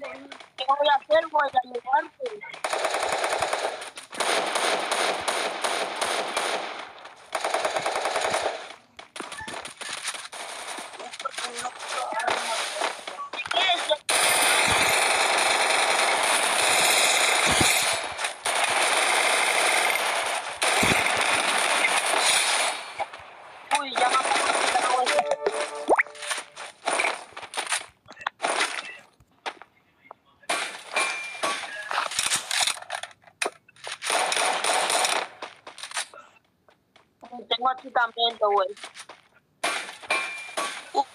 ¿Qué voy a hacer? Voy a ayudarte. Tengo aquí también, güey.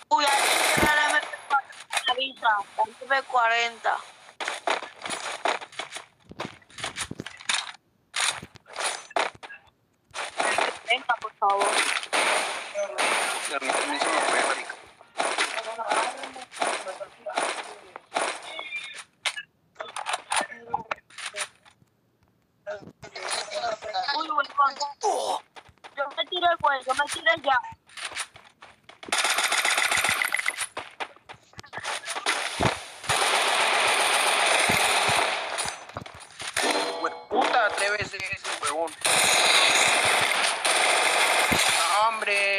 Uy, hay que la MP40, avisa, la MP40. Venga, por favor. A mí también se me fue, marica. Uy, güey, con- Yo me tiré, güey, yo me tiré ya. Hue- Puta, veces ese huevón. No, hombre.